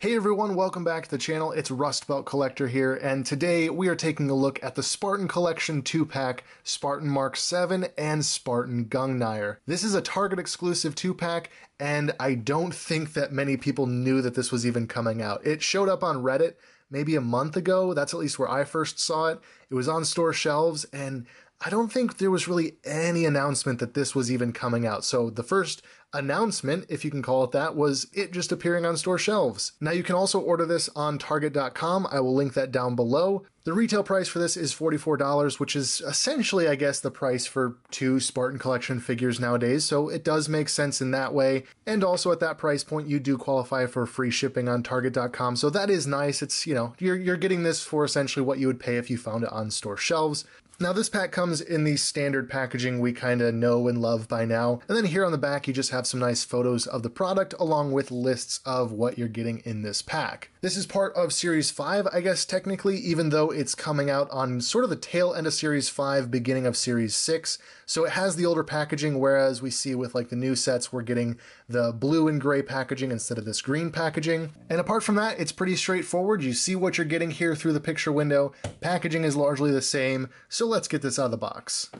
Hey everyone, welcome back to the channel. It's Rust Belt Collector here, and today we are taking a look at the Spartan Collection 2-pack, Spartan Mark 7 and Spartan Gungnir. This is a Target exclusive 2-pack, and I don't think that many people knew that this was even coming out. It showed up on Reddit maybe a month ago. That's at least where I first saw it. It was on store shelves, and I don't think there was really any announcement that this was even coming out. So the first announcement, if you can call it that, was it just appearing on store shelves. Now you can also order this on Target.com. I will link that down below. The retail price for this is $44, which is essentially, I guess, the price for two Spartan Collection figures nowadays, so it does make sense in that way. And also at that price point, you do qualify for free shipping on Target.com, so that is nice. It's, you know, you're, you're getting this for essentially what you would pay if you found it on store shelves. Now this pack comes in the standard packaging we kind of know and love by now. And then here on the back you just have some nice photos of the product along with lists of what you're getting in this pack. This is part of Series 5, I guess technically, even though it's coming out on sort of the tail end of Series 5, beginning of Series 6. So it has the older packaging, whereas we see with like the new sets, we're getting the blue and gray packaging instead of this green packaging. And apart from that, it's pretty straightforward. You see what you're getting here through the picture window. Packaging is largely the same, so let's get this out of the box.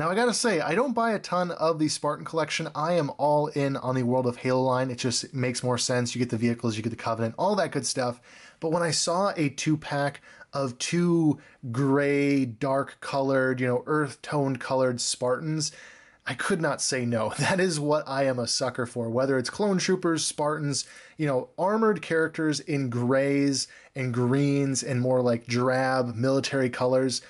Now I gotta say, I don't buy a ton of the Spartan collection. I am all in on the World of Halo line. It just makes more sense. You get the vehicles, you get the Covenant, all that good stuff. But when I saw a two pack of two gray, dark colored, you know, earth toned colored Spartans, I could not say no. That is what I am a sucker for. Whether it's clone troopers, Spartans, you know, armored characters in grays and greens and more like drab military colors.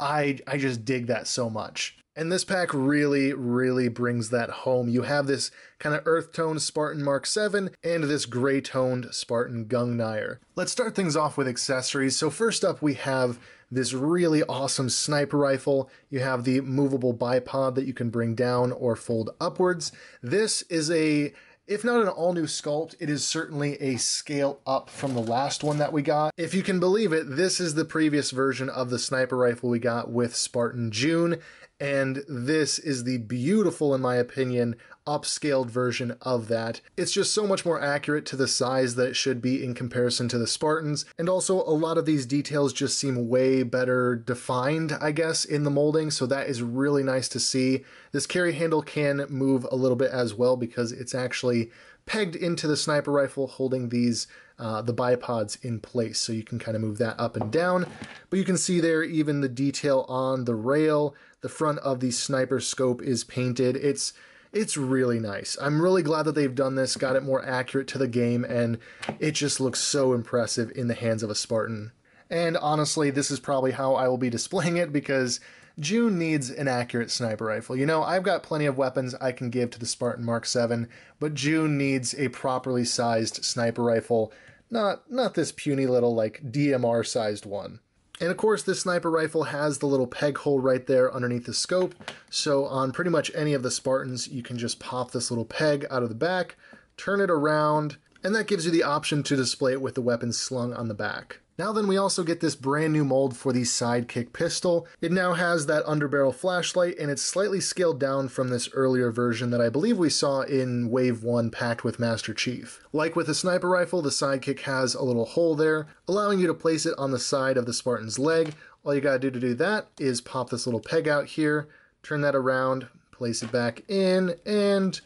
I I just dig that so much. And this pack really, really brings that home. You have this kind of earth toned Spartan Mark 7 and this gray toned Spartan Gungnir. Let's start things off with accessories. So, first up, we have this really awesome sniper rifle. You have the movable bipod that you can bring down or fold upwards. This is a if not an all new sculpt, it is certainly a scale up from the last one that we got. If you can believe it, this is the previous version of the sniper rifle we got with Spartan Jun, and this is the beautiful, in my opinion, upscaled version of that. It's just so much more accurate to the size that it should be in comparison to the Spartans, and also a lot of these details just seem way better defined, I guess, in the molding, so that is really nice to see. This carry handle can move a little bit as well because it's actually pegged into the sniper rifle holding these uh, the bipods in place. So you can kind of move that up and down but you can see there even the detail on the rail. The front of the sniper scope is painted. It's it's really nice. I'm really glad that they've done this got it more accurate to the game and it just looks so impressive in the hands of a spartan. And honestly this is probably how i will be displaying it because Jun needs an accurate sniper rifle. You know, I've got plenty of weapons I can give to the Spartan Mark 7, but Jun needs a properly sized sniper rifle, not not this puny little like DMR sized one. And of course, this sniper rifle has the little peg hole right there underneath the scope. So on pretty much any of the Spartans, you can just pop this little peg out of the back, turn it around, and that gives you the option to display it with the weapon slung on the back. Now then we also get this brand new mold for the Sidekick pistol. It now has that underbarrel flashlight and it's slightly scaled down from this earlier version that I believe we saw in Wave 1 packed with Master Chief. Like with the sniper rifle, the Sidekick has a little hole there, allowing you to place it on the side of the Spartan's leg. All you gotta do to do that is pop this little peg out here, turn that around, place it back in, and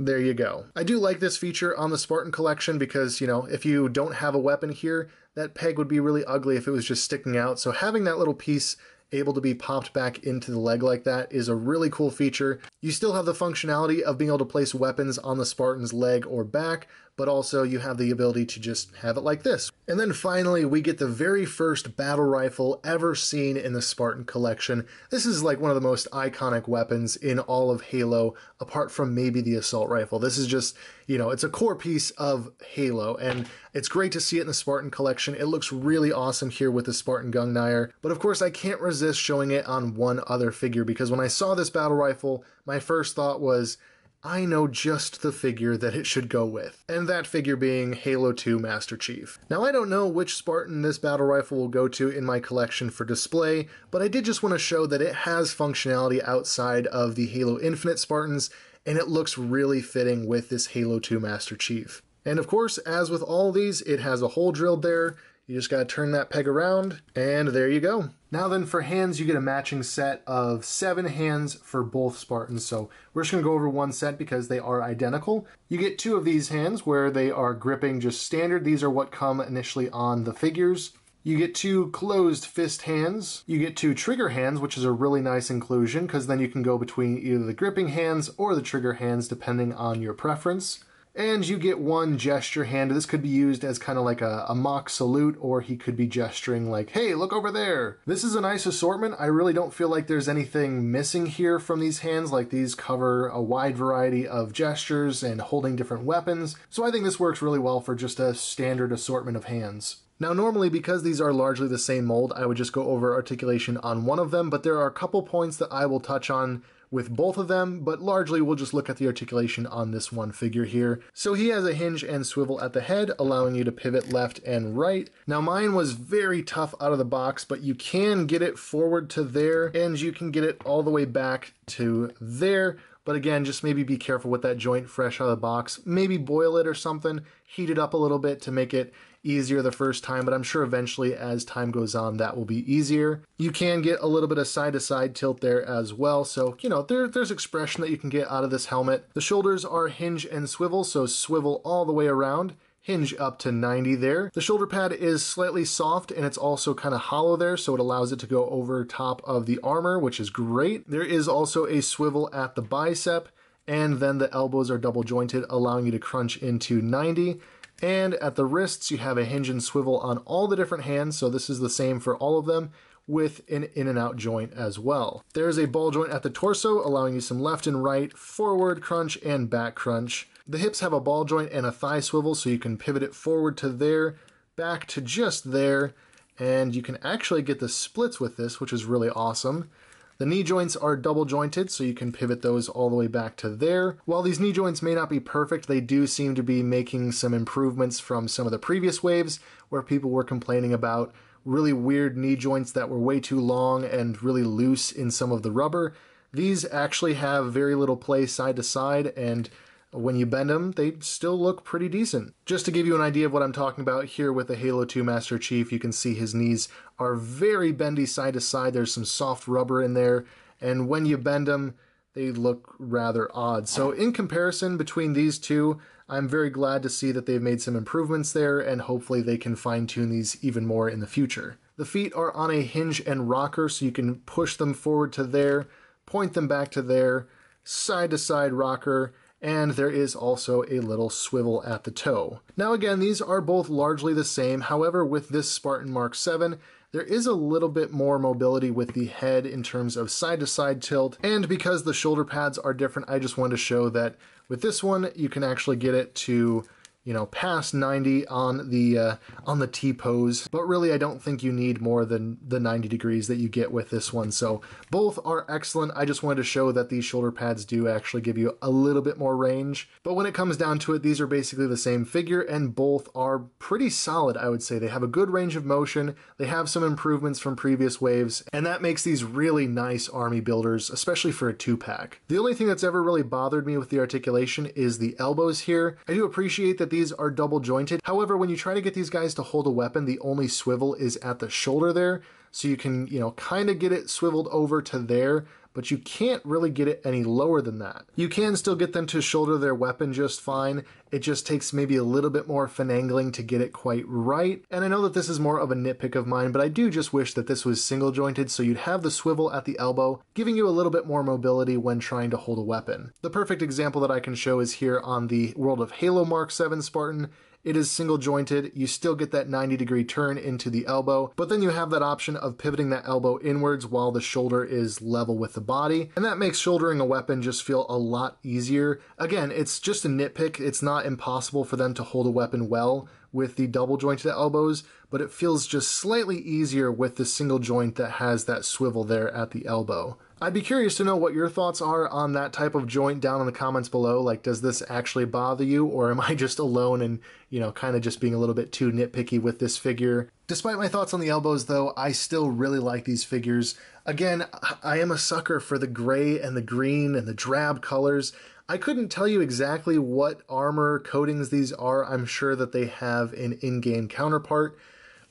there you go. I do like this feature on the Spartan collection because, you know, if you don't have a weapon here, that peg would be really ugly if it was just sticking out. So having that little piece able to be popped back into the leg like that is a really cool feature. You still have the functionality of being able to place weapons on the Spartan's leg or back, but also you have the ability to just have it like this. And then finally, we get the very first battle rifle ever seen in the Spartan collection. This is like one of the most iconic weapons in all of Halo, apart from maybe the assault rifle. This is just, you know, it's a core piece of Halo, and it's great to see it in the Spartan collection. It looks really awesome here with the Spartan Gungnir, but of course, I can't resist showing it on one other figure because when I saw this battle rifle, my first thought was, I know just the figure that it should go with, and that figure being Halo 2 Master Chief. Now, I don't know which Spartan this battle rifle will go to in my collection for display, but I did just want to show that it has functionality outside of the Halo Infinite Spartans, and it looks really fitting with this Halo 2 Master Chief. And of course, as with all these, it has a hole drilled there, you just gotta turn that peg around, and there you go. Now then, for hands, you get a matching set of seven hands for both Spartans. So we're just gonna go over one set because they are identical. You get two of these hands where they are gripping just standard. These are what come initially on the figures. You get two closed fist hands. You get two trigger hands, which is a really nice inclusion because then you can go between either the gripping hands or the trigger hands depending on your preference. And you get one gesture hand. This could be used as kind of like a, a, mock salute, or he could be gesturing like, hey, look over there. This is a nice assortment. I really don't feel like there's anything missing here from these hands. Like these cover a wide variety of gestures and holding different weapons. So I think this works really well for just a standard assortment of hands. Now normally because these are largely the same mold, I would just go over articulation on one of them, but there are a couple points that I will touch on with both of them, but largely we'll just look at the articulation on this one figure here. So he has a hinge and swivel at the head, allowing you to pivot left and right. Now mine was very tough out of the box, but you can get it forward to there, and you can get it all the way back to there. But again, just maybe be careful with that joint fresh out of the box. Maybe boil it or something, heat it up a little bit to make it easier the first time, but I'm sure eventually as time goes on that will be easier. You can get a little bit of side to side tilt there as well, so you know there, there's expression that you can get out of this helmet. The shoulders are hinge and swivel, so swivel all the way around hinge up to 90 there. The shoulder pad is slightly soft and it's also kind of hollow there, so it allows it to go over top of the armor, which is great. There is also a swivel at the bicep, and then the elbows are double jointed, allowing you to crunch into 90. And at the wrists, you have a hinge and swivel on all the different hands, so this is the same for all of them with an in and out joint as well. There's a ball joint at the torso, allowing you some left and right, forward crunch, and back crunch. The hips have a ball joint and a thigh swivel, so you can pivot it forward to there, back to just there, and you can actually get the splits with this, which is really awesome. The knee joints are double jointed, so you can pivot those all the way back to there. While these knee joints may not be perfect, they do seem to be making some improvements from some of the previous waves where people were complaining about really weird knee joints that were way too long and really loose in some of the rubber. These actually have very little play side to side and when you bend them, they still look pretty decent. Just to give you an idea of what I'm talking about here with the Halo 2 Master Chief, you can see his knees are very bendy side to side. There's some soft rubber in there, and when you bend them, they look rather odd. So in comparison between these two, I'm very glad to see that they've made some improvements there, and hopefully they can fine tune these even more in the future. The feet are on a hinge and rocker, so you can push them forward to there, point them back to there, side to side rocker, and there is also a little swivel at the toe. Now again, these are both largely the same, however with this Spartan Mark 7, there is a little bit more mobility with the head in terms of side-to-side -side tilt, and because the shoulder pads are different, I just wanted to show that with this one, you can actually get it to you know, past 90 on the uh, on the T pose, but really I don't think you need more than the 90 degrees that you get with this one. So both are excellent. I just wanted to show that these shoulder pads do actually give you a little bit more range. But when it comes down to it, these are basically the same figure and both are pretty solid, I would say. They have a good range of motion, they have some improvements from previous waves, and that makes these really nice army builders, especially for a two-pack. The only thing that's ever really bothered me with the articulation is the elbows here. I do appreciate that these are double jointed. However, when you try to get these guys to hold a weapon, the only swivel is at the shoulder there. So you can, you know, kind of get it swiveled over to there, but you can't really get it any lower than that. You can still get them to shoulder their weapon just fine. It just takes maybe a little bit more finagling to get it quite right. And I know that this is more of a nitpick of mine, but I do just wish that this was single jointed so you'd have the swivel at the elbow, giving you a little bit more mobility when trying to hold a weapon. The perfect example that I can show is here on the World of Halo Mark 7 Spartan. It is single jointed. You still get that 90 degree turn into the elbow, but then you have that option of pivoting that elbow inwards while the shoulder is level with the body. And that makes shouldering a weapon just feel a lot easier. Again, it's just a nitpick. It's not impossible for them to hold a weapon well with the double jointed elbows, but it feels just slightly easier with the single joint that has that swivel there at the elbow. I'd be curious to know what your thoughts are on that type of joint down in the comments below. Like, does this actually bother you, or am I just alone and, you know, kind of just being a little bit too nitpicky with this figure? Despite my thoughts on the elbows, though, I still really like these figures. Again, I am a sucker for the gray and the green and the drab colors. I couldn't tell you exactly what armor coatings these are. I'm sure that they have an in game counterpart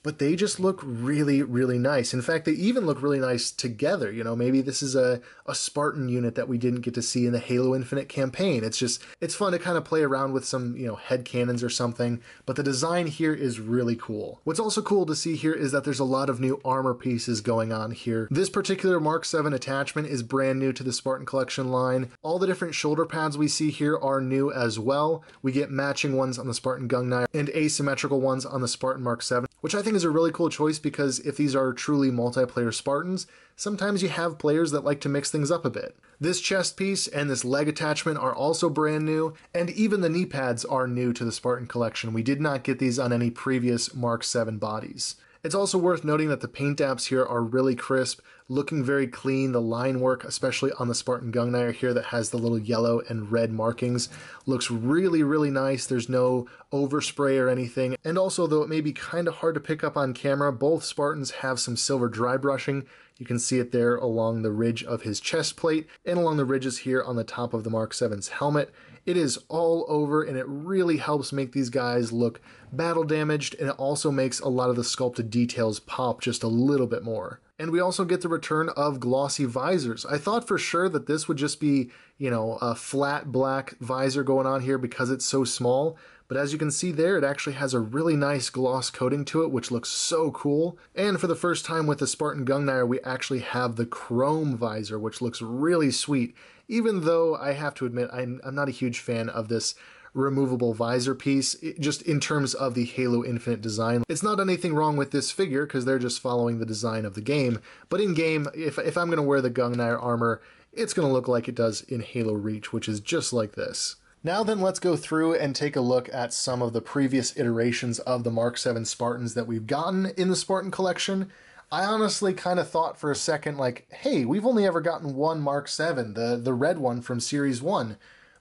but they just look really, really nice. In fact, they even look really nice together. You know, maybe this is a, a Spartan unit that we didn't get to see in the Halo Infinite campaign. It's just, it's fun to kind of play around with some, you know, head cannons or something, but the design here is really cool. What's also cool to see here is that there's a lot of new armor pieces going on here. This particular Mark 7 attachment is brand new to the Spartan Collection line. All the different shoulder pads we see here are new as well. We get matching ones on the Spartan Gungnir and asymmetrical ones on the Spartan Mark 7, which I think is a really cool choice because if these are truly multiplayer Spartans, sometimes you have players that like to mix things up a bit. This chest piece and this leg attachment are also brand new, and even the knee pads are new to the Spartan collection. We did not get these on any previous Mark 7 bodies. It's also worth noting that the paint apps here are really crisp, looking very clean. The line work, especially on the Spartan Gungnir here that has the little yellow and red markings, looks really, really nice. There's no overspray or anything. And also, though it may be kind of hard to pick up on camera, both Spartans have some silver dry brushing. You can see it there along the ridge of his chest plate and along the ridges here on the top of the Mark 7's helmet. It is all over and it really helps make these guys look battle damaged and it also makes a lot of the sculpted details pop just a little bit more. And we also get the return of glossy visors. I thought for sure that this would just be, you know, a flat black visor going on here because it's so small, but as you can see there, it actually has a really nice gloss coating to it, which looks so cool. And for the first time with the Spartan Gungnir, we actually have the chrome visor, which looks really sweet, even though I have to admit I'm, I'm not a huge fan of this removable visor piece, just in terms of the Halo Infinite design. It's not anything wrong with this figure because they're just following the design of the game, but in game, if, if I'm going to wear the Gungnir armor, it's going to look like it does in Halo Reach, which is just like this. Now then, let's go through and take a look at some of the previous iterations of the Mark 7 Spartans that we've gotten in the Spartan collection. I honestly kind of thought for a second, like, hey, we've only ever gotten one Mark 7, the, the red one from Series 1.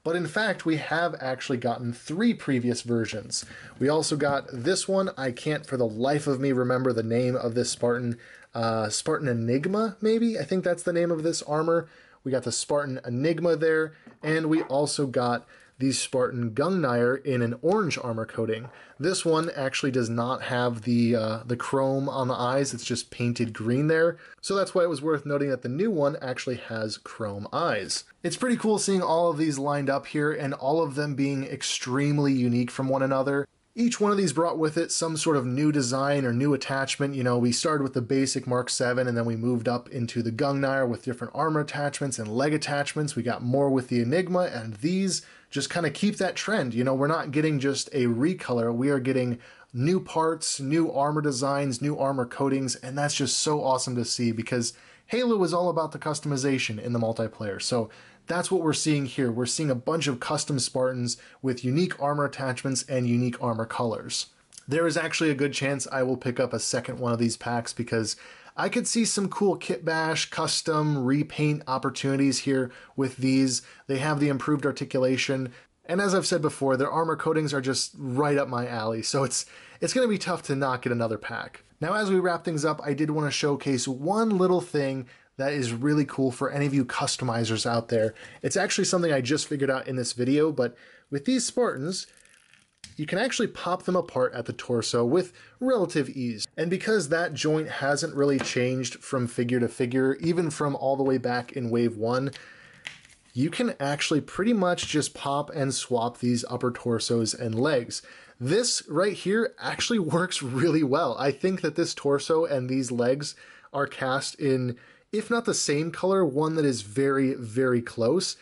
But in fact, we have actually gotten three previous versions. We also got this one. I can't for the life of me remember the name of this Spartan. Uh, Spartan Enigma, maybe? I think that's the name of this armor. We got the Spartan Enigma there, and we also got the Spartan Gungnir in an orange armor coating. This one actually does not have the uh, the chrome on the eyes, it's just painted green there. So that's why it was worth noting that the new one actually has chrome eyes. It's pretty cool seeing all of these lined up here and all of them being extremely unique from one another. Each one of these brought with it some sort of new design or new attachment. You know, we started with the basic Mark 7 and then we moved up into the Gungnir with different armor attachments and leg attachments. We got more with the Enigma and these just kind of keep that trend. You know, we're not getting just a recolor, we are getting new parts, new armor designs, new armor coatings, and that's just so awesome to see because Halo is all about the customization in the multiplayer. So that's what we're seeing here. We're seeing a bunch of custom Spartans with unique armor attachments and unique armor colors. There is actually a good chance I will pick up a second one of these packs because I could see some cool kit bash, custom, repaint opportunities here with these. They have the improved articulation. And as I've said before, their armor coatings are just right up my alley, so it's it's going to be tough to not get another pack. Now, as we wrap things up, I did want to showcase one little thing that is really cool for any of you customizers out there. It's actually something I just figured out in this video, but with these Spartans, you can actually pop them apart at the torso with relative ease. And because that joint hasn't really changed from figure to figure, even from all the way back in Wave 1, you can actually pretty much just pop and swap these upper torsos and legs. This right here actually works really well. I think that this torso and these legs are cast in, if not the same color, one that is very, very close.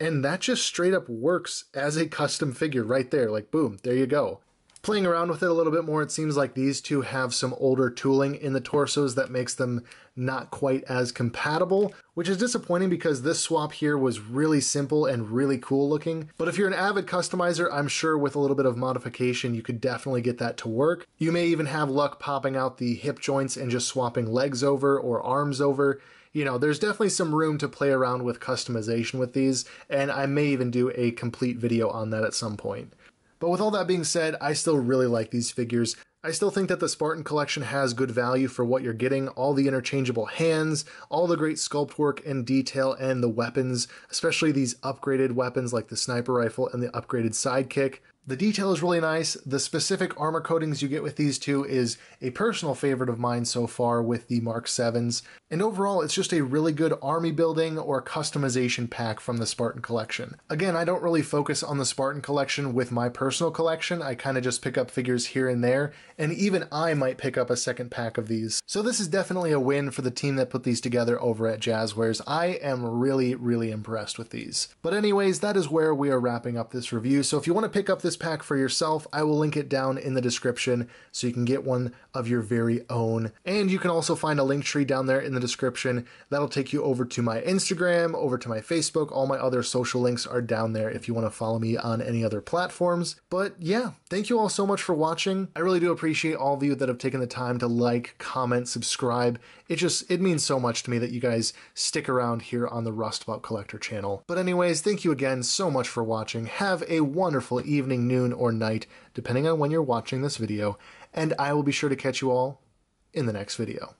And that just straight up works as a custom figure right there. Like, boom, there you go. Playing around with it a little bit more, it seems like these two have some older tooling in the torsos that makes them not quite as compatible, which is disappointing because this swap here was really simple and really cool looking. But if you're an avid customizer, I'm sure with a little bit of modification, you could definitely get that to work. You may even have luck popping out the hip joints and just swapping legs over or arms over you know, there's definitely some room to play around with customization with these, and I may even do a complete video on that at some point. But with all that being said, I still really like these figures. I still think that the Spartan collection has good value for what you're getting. All the interchangeable hands, all the great sculpt work and detail, and the weapons, especially these upgraded weapons like the sniper rifle and the upgraded sidekick. The detail is really nice. The specific armor coatings you get with these two is a personal favorite of mine so far with the Mark 7s. And overall, it's just a really good army building or customization pack from the Spartan collection. Again, I don't really focus on the Spartan collection with my personal collection. I kind of just pick up figures here and there, and even I might pick up a second pack of these. So this is definitely a win for the team that put these together over at Jazwares. I am really, really impressed with these. But anyways, that is where we are wrapping up this review. So if you want to pick up this pack for yourself, I will link it down in the description so you can get one of your very own. And you can also find a Linktree down there in the description. That'll take you over to my Instagram, over to my Facebook. All my other social links are down there if you want to follow me on any other platforms. But yeah, thank you all so much for watching. I really do appreciate all of you that have taken the time to like, comment, subscribe. It just, it means so much to me that you guys stick around here on the Rust Belt Collector channel. But anyways, thank you again so much for watching. Have a wonderful evening, noon, or night, depending on when you're watching this video, and I will be sure to catch you all in the next video.